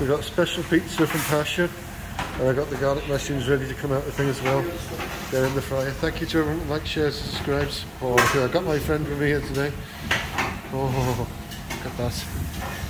We've got special pizza from Passion. And I got the garlic mushrooms ready to come out the thing as well. They're in the fryer. Thank you to everyone who likes, shares, subscribes. Oh, okay, I got my friend with me here today. Oh, look at that.